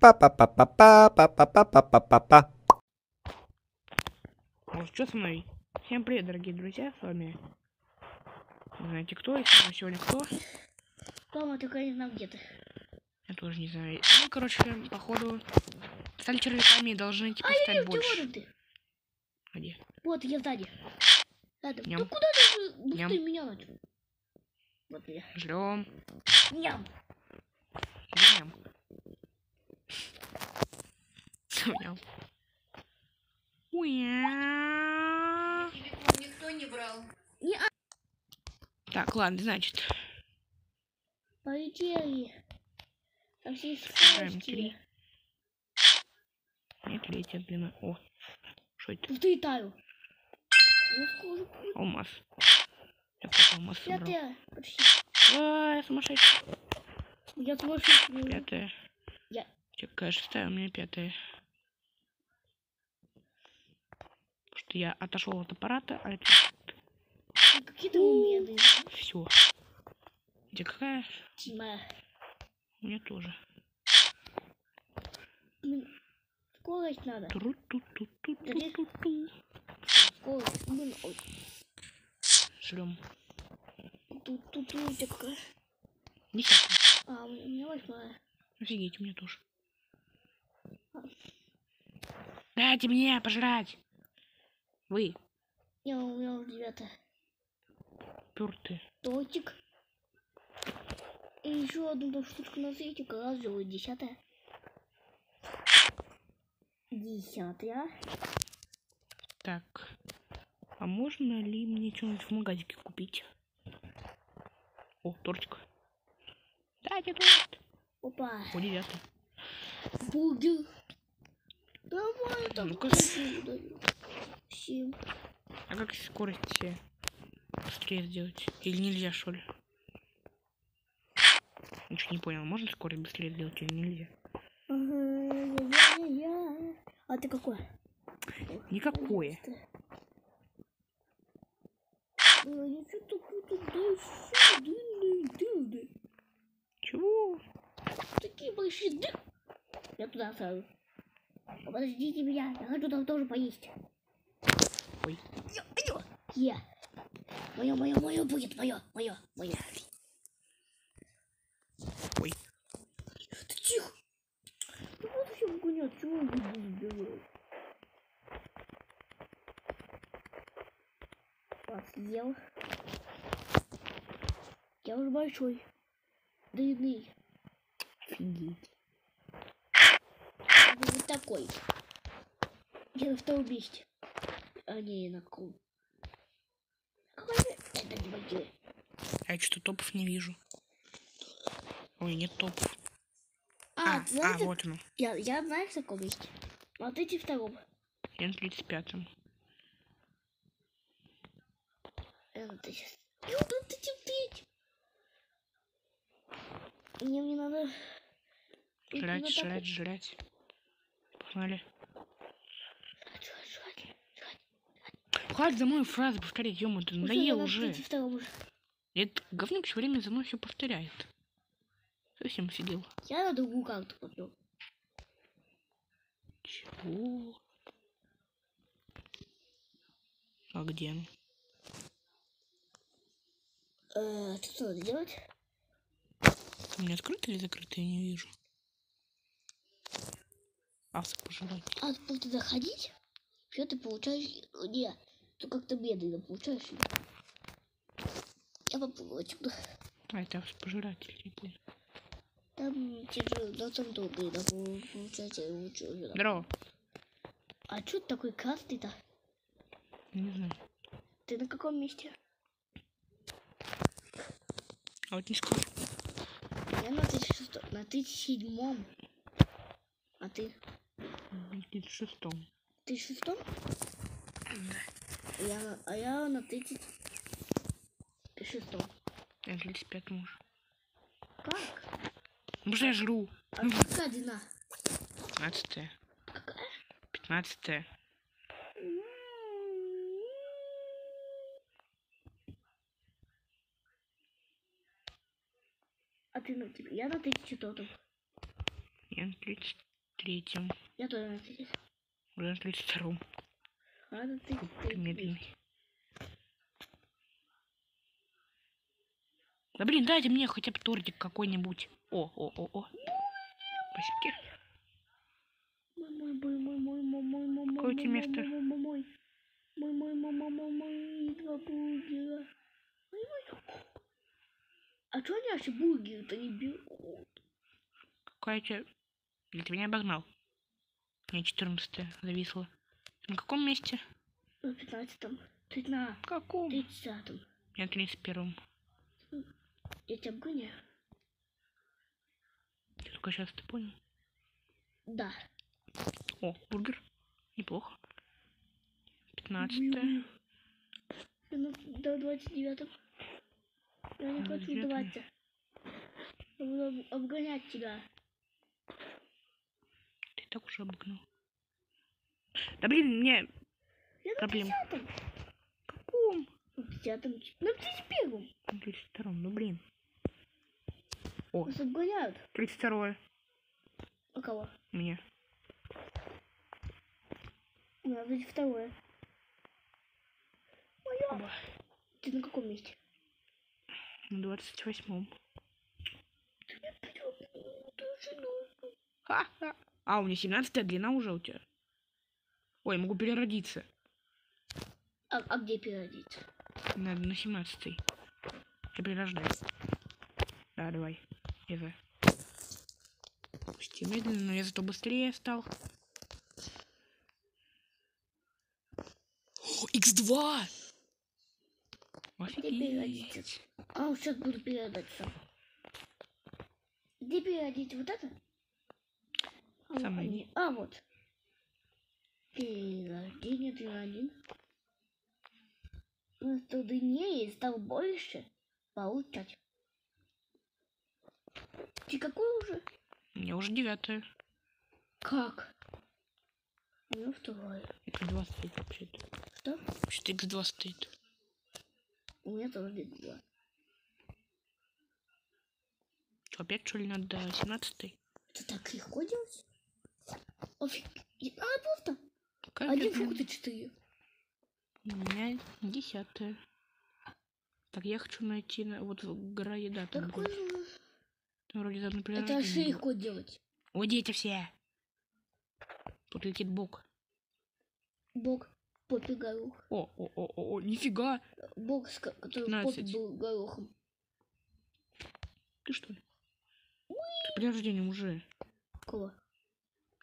Па-па-па-па-па-па-па-па-па-па. Вот что со мной? Всем привет, дорогие друзья, с вами... Не знаете кто, и сегодня кто? Мама, только я не знаю, где ты. Я тоже не знаю. Ну, короче, походу, стали червяками и должны типа стать Ай, больше. ты? Где? Вот, я сзади. Рядом. Ням. Да куда ты? Ням. ты, меня начал. Вот я. Жрем. Ням. Жрем. Уя. Телефон никто не брал. Так, ладно, значит, Полетели. Со всей скорости. нет, третья длина. О, что это? Взлетаю. Алмаз. Я какой алмаз собрал? Пятая. Почти. А, я сумасшедший. Я сумасшедший. Пятая. Я- какая шестая, у меня пятая. Потому что я отошел от аппарата, а это Какие-то умеды. все. Где какая? Тима. У меня тоже. Скорость надо. Тру-ту-ту-ту-ту-ту-ту. Скорость. Блин, ой. Жрем. Тут, тут, тут, такая. Десятая. А, у меня восьмая. Офигеть, у меня тоже. Дайте мне пожрать. Вы, Не, у меня уже девятая. пёрты. Тортик. И еще одну там штучку на свете, как раз делаю десятая. Десятая. Так. А можно ли мне что-нибудь в магазике купить? О, тортик. Дайте торт. Опа. О, девятый. Бургер. Давай там. Бургер даю. Семь. А как скорость быстрее сделать? Или нельзя, что ли? Ничего не понял. Можно скорость быстрее сделать или нельзя? А ты какой? Никакое. Чего? Такие большие ды. Я туда сразу. Подождите меня, я хочу там тоже поесть. Ой. Е. Мое, мое, мое будет, мое, мое, мое. Ой. Ты тихо. Ну вот все гонят, чего вы будете делать? Вот, съел. Я уже большой. Длинный. Офигеть. Вот такой. Я на втором месте. А не, на каком. Это не. А я что-то топов не вижу. Ой, нет топов. А, А, а, знаете, вот оно. я, я знаю, в каком месте. Вот эти втором. Я на 35-м. Я на тысяч. Я на тысяч треть. Мне не надо... Жрать, жрать, жрать. Погнали. Хватит за мою фразу повторять, ё ты надоел на уже. 32-м уже. Этот говнюк все время за мной все повторяет. Совсем офигел. Я на другую карту попил. Чего? А где он? Э, что надо делать? У меня открыто или закрыто, я не вижу. Аса пожирать. А, просто заходить? Все ты получаешь... Не, ты как-то медленно получаешь. Я попробую отсюда. А, это пожиратель. Там тяжело, но там долго, надо получать лучше. Здорово. А что ты такой красный-то? Не знаю. Ты на каком месте? А вот не скажу. Я на 36, на 37. А ты? 3600. 1600? Да. Я, а я на 3600. Я 35 муж. Как? Уже жру. А какая длина? 15. -е. Какая? 15. -е. А ты на тебе? Я на 34. Я на 33. Я тоже на 30. Уже на 32-м. Ладно, ты, Ты ты, медленный. Да блин, дайте мне хотя бы тортик какой-нибудь. О, о, о, о. Спасибо. Мой, мой, мой, мой, мой, мой, мой, мой, Какое мой, место? мой, мой, мой, мой, мой, мой, мой, мой, мой, два бургера. Мой, мой. А что они вообще бургеры-то не берут? Какая у тебя... Или ты меня обогнал? Мне 14 зависло. На каком месте? На 15-м. Ты на каком? 30-м. Я на 31 Я тебя обгоняю. Я только сейчас ты понял. Да. О, бургер. Неплохо. 15 Я на до 29 Я не хочу 29-м. сдаваться. Я буду об- обгонять тебя. Так уже обогнал. Да блин, мне... Я на Проблем. 50-м. Каком? На 50-м. На 31-м. На 32 ну блин. О, Нас обгоняют. 32 А кого? мне. У меня 32 Моё. Оба. Ты на каком месте? На 28 Ты очень долго. Ха-ха. А, у меня 17 длина уже у тебя. Ой, могу переродиться. А, а где переродиться? Надо на 17 Я перерождаюсь. Да, давай. Я за. Пусть и медленно, но я зато быстрее стал. О, X2! переродиться? Офигеть. А, сейчас буду переродиться. Где переродить? Вот это? А, вот Самое они. А, вот. Перерождение 3 на 1. Просто длиннее стал больше получать. Ты какой уже? Меня уже девятая. Как? У меня второй. X2 стоит вообще-то. Что? Вообще-то X2 стоит. У меня тоже два. Что, опять что ли надо до 17 Это так легко делать? Офиг. А, просто. Какая Один фрукт и четыре. У меня десятая. Так, я хочу найти на... вот гора еда Да там какой же... Там вроде там, например, Это легко делать. Дети все! Тут летит бог. Бог попе горох. О, о, о, о, о, нифига! Бог, который в попе 15. был горохом. Ты что ли? С рождения уже. Кого?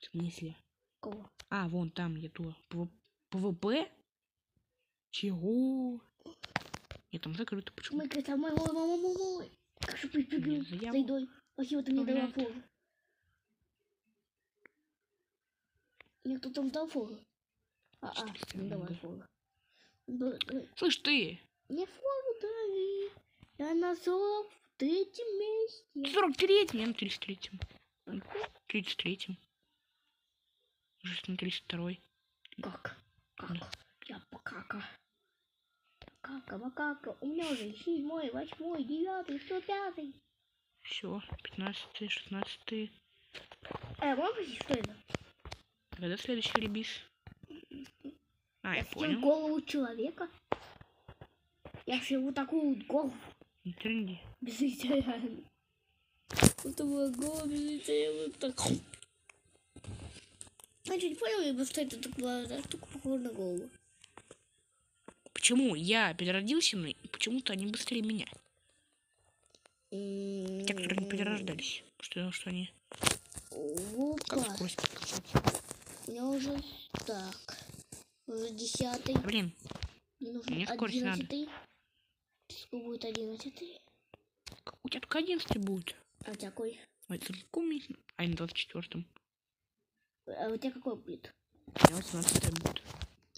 В смысле? Кого? А, вон там я. ПВ- ПВП? Чего? Я там закрыто. Почему? Мой кота, мой, мой, мой, мой, мой. Как же заяву. за едой. Спасибо, ты мне дала фору. Мне кто там дал фору? А, а, 400 не давай да. фору. Давай. Слышь ты! Мне фору дали. Я на 43 месте. 43 я на 33-м. 33-м. Уже на 32 Как? Как? Я покака. Кака, макака. У меня уже седьмой, восьмой, девятый, сто пятый. Все, 15 16 Э, можно спросить, что это? Когда следующий ребис? А, я съем понял. голову человека. Я вот такую вот голову Не тренди. без яйца, реально. Вот такая голова без яйца, я вот так. Я чуть не понял, что это да, штука похожа на голову. Почему я переродился, но почему-то они быстрее меня. Те, которые не перерождались. Что, что они... Как Опа, скорость показать? у меня уже так. Уже десятый. Блин, Мне скорость надо. одиннадцатый. Сколько будет одиннадцатый? как у тебя только 11 будет. А у тебя какой? А это. А я на 24-м. А у тебя какой будет? У меня 18 будет.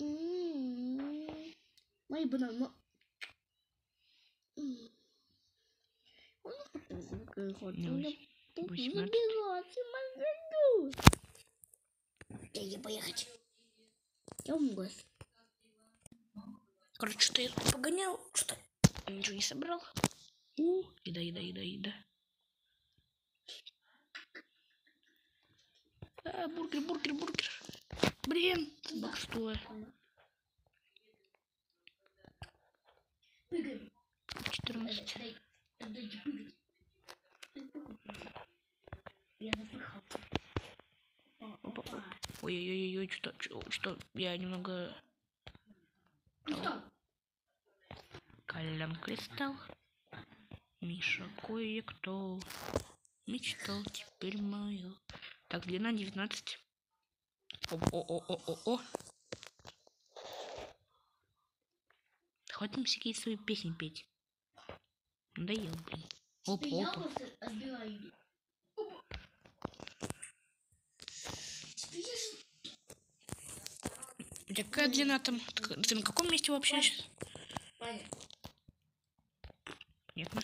М-м-м. Мои бананы. М. Он ход. Не, Он вось- тут 18. забирать и могу. Где я поехать? Я в гос. Короче, что я тут погонял, что ничего не собрал. У, еда, еда, еда, еда. А, бургер, бургер, бургер. Блин, собака стула. Прыгаем. 14. Дай, дай, дайте прыгать. Я запыхался. Опа, опа. Ой-ой-ой, что, что, что, я немного... Кристалл. Колян кристалл. Миша кое-кто мечтал теперь мою. Так, длина 19. О-о-о-о-о-о. Хватит всякие свои песни петь. Надоел, блин. У тебя какая длина там? Ты, на каком месте вообще сейчас? Понятно.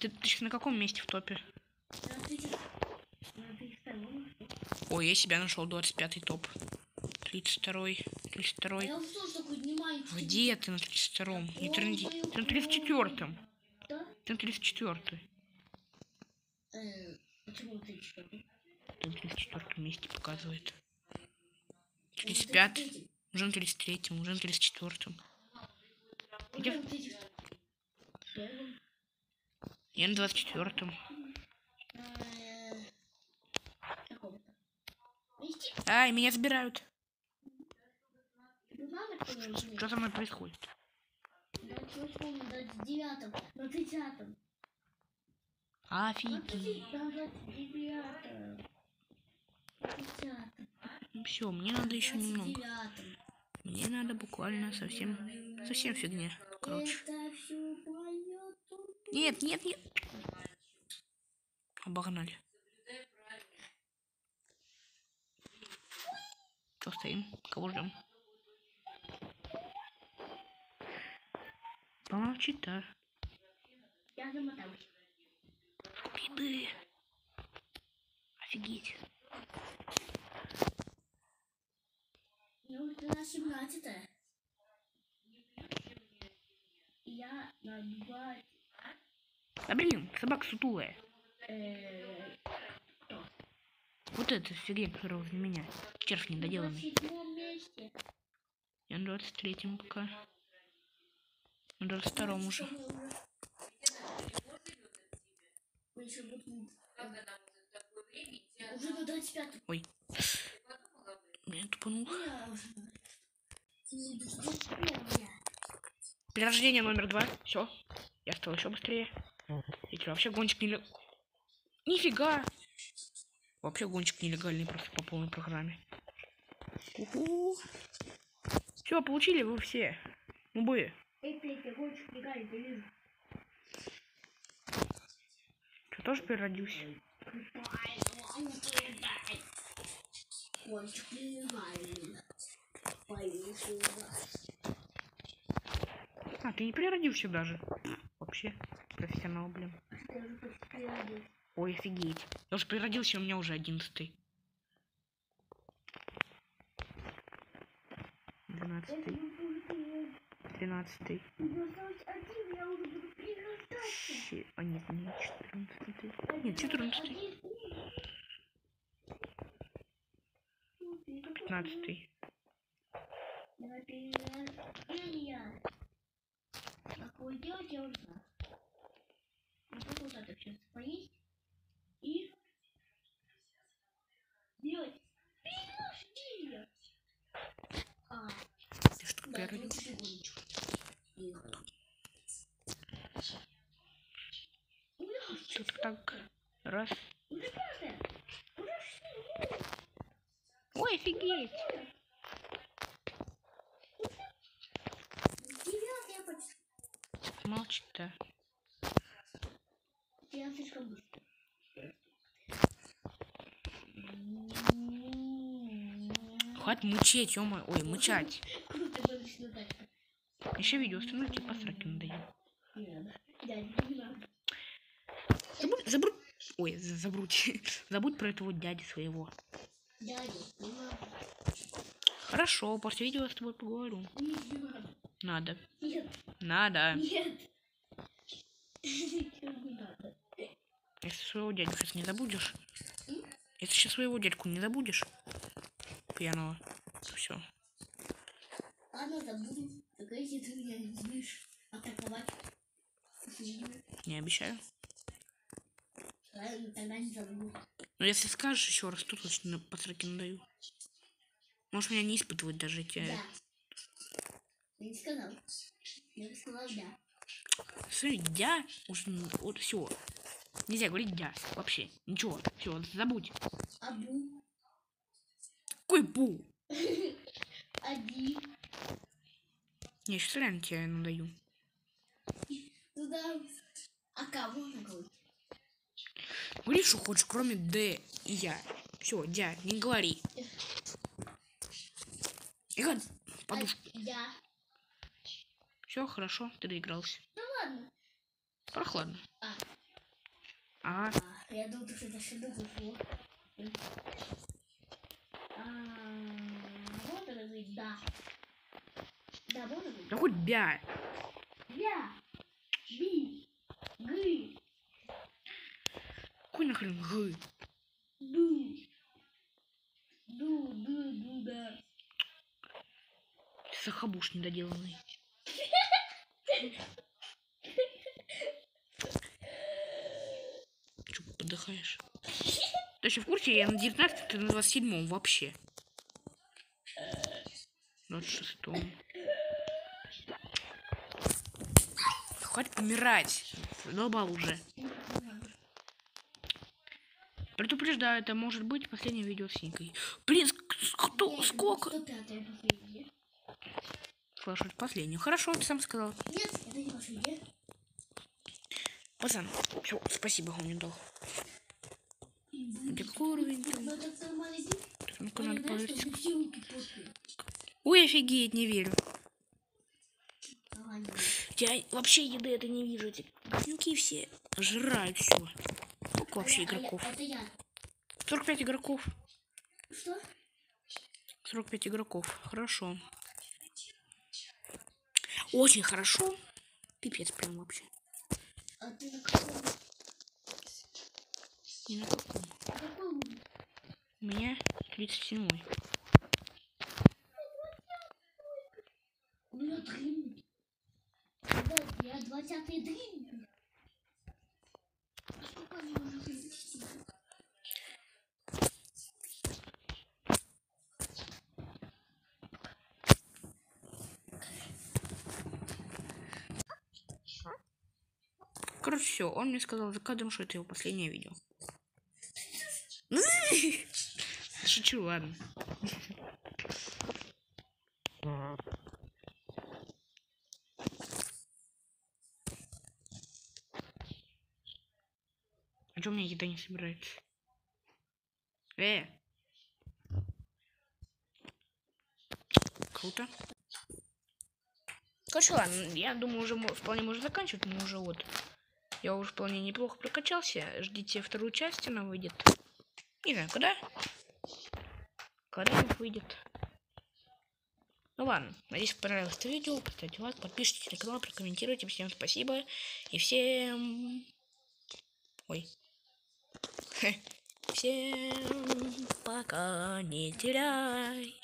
Ты, ты сейчас на каком месте в топе? На третьем- на третьем Ой, я себя нашел 25 топ. 32 А 32 я вот тоже такой не маленький. Где ты на 32-м? Не тренди. Ты на 34-м. Да? Ты на 34 Э, Почему ты что? Ты на 34 месте показывает. 35 Уже на 33-м, уже на 34-м. Где? Я на 24-м. Ай, меня забирают. Ну, конечно, Что со мной происходит? Офигеть. Все, мне надо еще немного. Мне надо буквально совсем, совсем фигня. Короче. Нет, нет, нет. Обогнали. Стоим? Кого ждем? Помолчи-то. Я замоталась. Скуби Офигеть. Я уже на семнадцатое. Я на два... А блин, собака сутулая. Э, Вот это фигня, которая возле меня. Червь недоделанный. Я на 23-м пока. На 22-м уже. Уже на 25 Ой. Меня тупанул. Я уже... Ты ждешь первая. Перерождение номер два. Все. Я стал еще быстрее. И что, вообще гонщик нелег... Нифига! Вообще гонщик нелегальный просто по полной программе. Все, получили вы все. Ну бы. Эй, Петя, гонщик легальный, ты тоже переродился? А, ты не переродился даже. Вообще. Профессионал, блин. Ой, офигеть. Я уже переродился, у меня уже одиннадцатый. Двенадцатый. Тринадцатый. А нет, не четырнадцатый. Нет, четырнадцатый. Пятнадцатый. На перерождение. Как вы делаете, я уже знаю. Вот это вот это сейчас поесть. И делать перерождение. А, Ты что такое да, переродился? потихонечку. И- Ура, Тут так. Раз. Ой, офигеть. Молчит-то. Я слишком. Хватит мучить, ё Ой, летать. Еще видео установить, тебе посрать надоело. Не надо. Дядя, не надо. Забудь, забудь. Ой, за- забудь. Забудь про этого дяди своего. Хорошо, после видео я с тобой поговорю. Надо. Нет, Надо. нет. Если своего дядю сейчас не забудешь, Если сейчас своего дядьку не забудешь, пьяного, все. Ладно, забуду. Если ты меня не будешь атаковать. Не обещаю. Тогда не забуду. Но если скажешь еще раз, то точно по сроке надаю. Можешь меня не испытывать даже эти... Да. Я не сказал. Я бы сказал да. Смотри, дя, уже, вот все. Нельзя говорить дя, вообще. Ничего, все, забудь. Абу. Какой бу? Ади. Я сейчас реально тебе надаю. Туда. А кого наговорить? Говори, что хочешь, кроме Д и я. Все, дя, не говори. Игорь, подушку. А, я. Все, хорошо, ты доигрался. Ну ладно. Прохладно. А. Ага. А, я думал, что это что дошло. А, можно говорить да. Да, хоть бя. Я. Би. Гы. Какой нахрен г? Ду. Ду, ду, ду, да. Сахабуш недоделанный. Че подыхаешь? Ты еще в курсе, я на 19 ты на 27 вообще. 26 Хватит помирать. Задолбал уже. Предупреждаю, это может быть последнее видео с Никой. Блин, кто, сколько? 105 последнее. Слушать последнюю. Хорошо, ты сам сказал. Нет, это не последнее. Пацан, все, спасибо, он мне дал. Где какой уровень там? Ну, так нормально потные. Ой, офигеть, не верю. Я вообще еды это не вижу. Эти говнюки все жрают все. Сколько вообще а игроков? 45 игроков. Что? 45 игроков. Хорошо. Очень хорошо. Пипец прям вообще. А ты на каком? Не на каком. А каком? У меня 37. У меня 3 Ой, 20 день. А сколько они уже принесли? Короче, все, он мне сказал за кадром, что это его последнее видео. Ну, шучу, ладно. А еда не собирается? Э! Круто. Короче, ладно, я думаю, уже вполне можно заканчивать, мы уже вот. Я уже вполне неплохо прокачался. Ждите вторую часть, она выйдет. Не знаю, когда. Когда выйдет. Ну ладно, надеюсь, понравилось это видео. Поставьте лайк, подпишитесь на канал, прокомментируйте. Всем спасибо. И всем... Ой. Всем пока, не теряй.